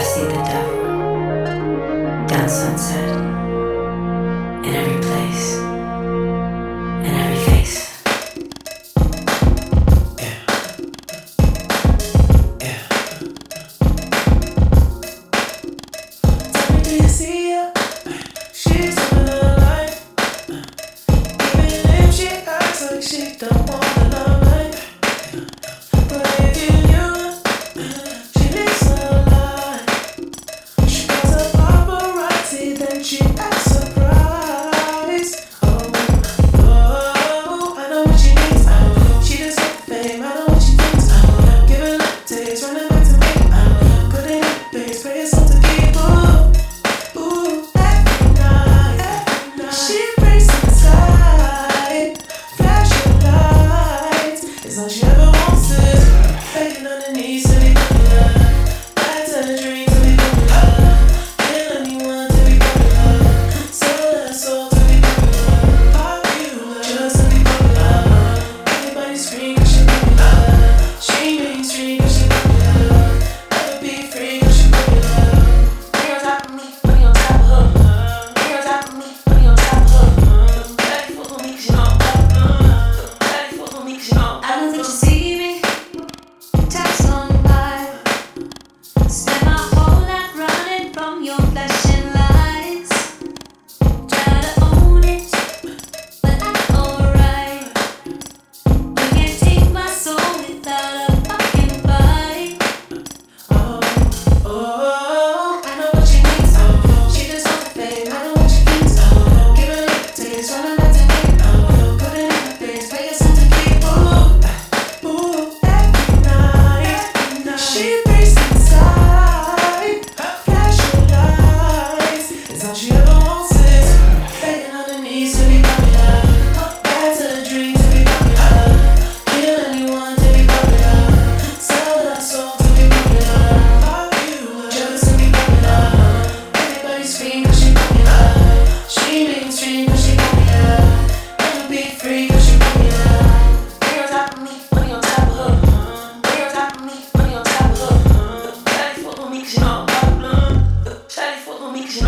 I've seen the devil down sunset in every place.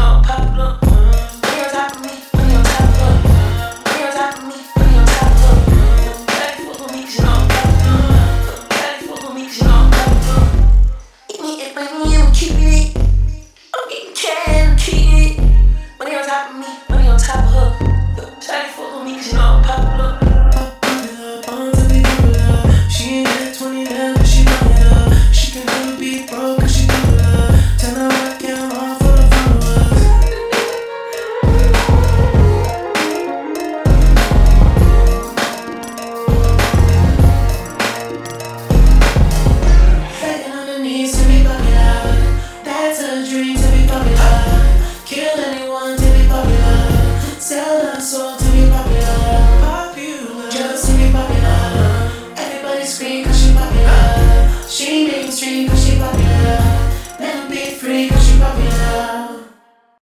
come.